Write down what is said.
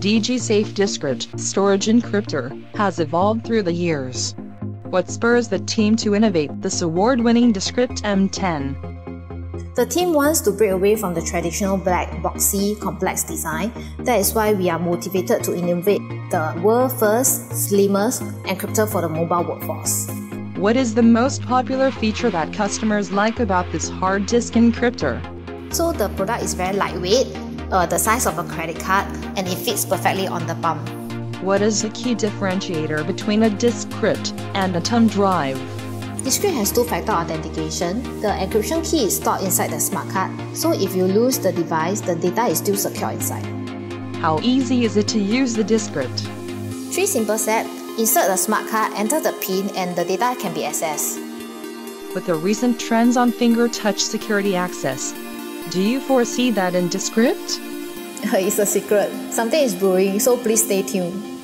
DigiSafe DiskCrypt Storage Encryptor has evolved through the years. What spurs the team to innovate this award-winning DiskCrypt M10? The team wants to break away from the traditional black, boxy, complex design. That is why we are motivated to innovate the world first, slimmest encryptor for the mobile workforce. What is the most popular feature that customers like about this hard disk encryptor? So the product is very lightweight, uh, the size of a credit card, and it fits perfectly on the palm. What is the key differentiator between a DiskCrypt and a thumb drive? DiskCrypt has two-factor authentication. The encryption key is stored inside the smart card, so if you lose the device, the data is still secure inside. How easy is it to use the DiskCrypt? Three simple steps. Insert the smart card, enter the PIN, and the data can be accessed. With the recent trends on finger touch security access, do you foresee that in DiskCrypt? it's a secret. Something is brewing, so please stay tuned.